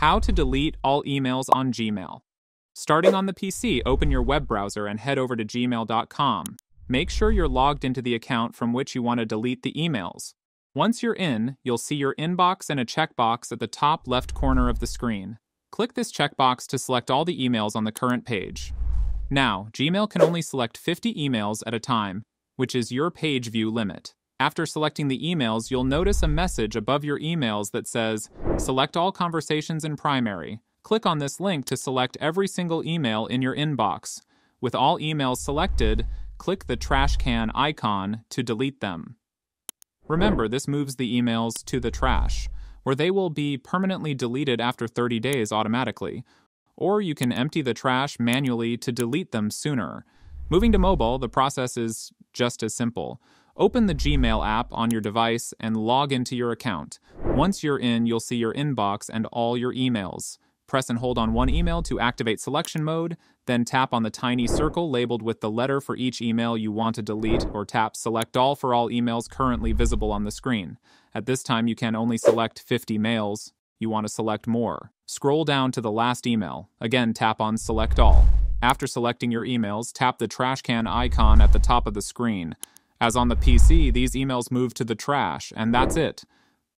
How to delete all emails on Gmail. Starting on the PC, open your web browser and head over to gmail.com. Make sure you're logged into the account from which you want to delete the emails. Once you're in, you'll see your inbox and a checkbox at the top left corner of the screen. Click this checkbox to select all the emails on the current page. Now, Gmail can only select 50 emails at a time, which is your page view limit. After selecting the emails, you'll notice a message above your emails that says, Select all conversations in primary. Click on this link to select every single email in your inbox. With all emails selected, click the trash can icon to delete them. Remember, this moves the emails to the trash, where they will be permanently deleted after 30 days automatically. Or you can empty the trash manually to delete them sooner. Moving to mobile, the process is just as simple. Open the Gmail app on your device and log into your account. Once you're in, you'll see your inbox and all your emails. Press and hold on one email to activate selection mode, then tap on the tiny circle labeled with the letter for each email you want to delete, or tap Select All for all emails currently visible on the screen. At this time, you can only select 50 mails. You want to select more. Scroll down to the last email. Again, tap on Select All. After selecting your emails, tap the trash can icon at the top of the screen. As on the PC, these emails move to the trash, and that's it.